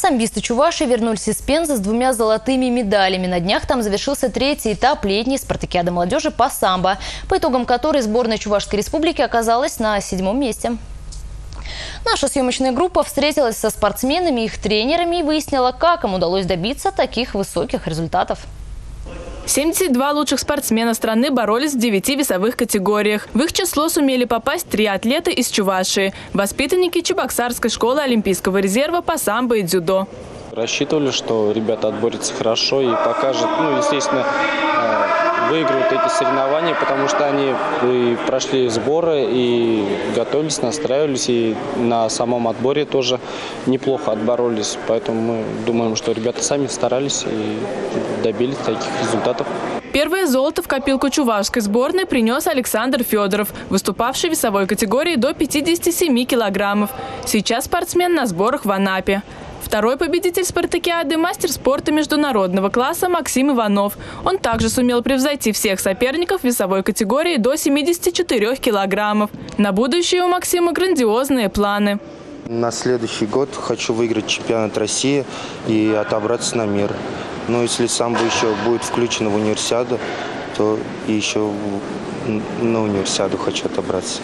Самбисты Чуваши вернулись из Пензы с двумя золотыми медалями. На днях там завершился третий этап летней спартакиады молодежи по самбо, по итогам которой сборная Чувашской республики оказалась на седьмом месте. Наша съемочная группа встретилась со спортсменами, их тренерами и выяснила, как им удалось добиться таких высоких результатов. 72 лучших спортсмена страны боролись в 9 весовых категориях. В их число сумели попасть три атлета из Чувашии – воспитанники Чебоксарской школы Олимпийского резерва по самбо и дзюдо. Рассчитывали, что ребята отборются хорошо и покажут, ну, естественно, выиграют эти соревнования, потому что они и прошли сборы и готовились, настраивались, и на самом отборе тоже неплохо отборолись. Поэтому мы думаем, что ребята сами старались и добились таких результатов. Первое золото в копилку чувашской сборной принес Александр Федоров, выступавший в весовой категории до 57 килограммов. Сейчас спортсмен на сборах в Анапе. Второй победитель спартакиады – мастер спорта международного класса Максим Иванов. Он также сумел превзойти всех соперников в весовой категории до 74 килограммов. На будущее у Максима грандиозные планы. На следующий год хочу выиграть чемпионат России и отобраться на мир. Но если самбо еще будет включено в универсиаду, то еще на универсиаду хочу отобраться.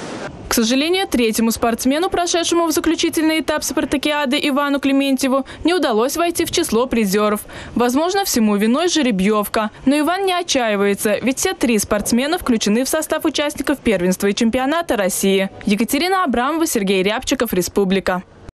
Сожалению, третьему спортсмену, прошедшему в заключительный этап спартакиады Ивану Клементьеву, не удалось войти в число призеров. Возможно, всему виной жеребьевка. Но Иван не отчаивается, ведь все три спортсмена включены в состав участников первенства и чемпионата России. Екатерина Абрамова, Сергей Рябчиков, Республика.